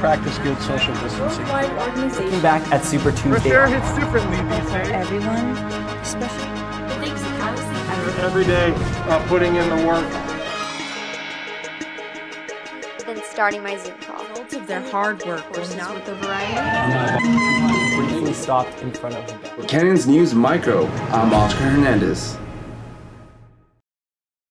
practice good social distancing. Looking back at Super Tuesday. Fresh hits differently these days. Everyone, especially. Thanks to Every day, uh, putting in the work. Then starting my Zoom call. Results of their hard work versus with the variety. Briefly stopped in front of the News Micro, I'm Oscar Hernandez.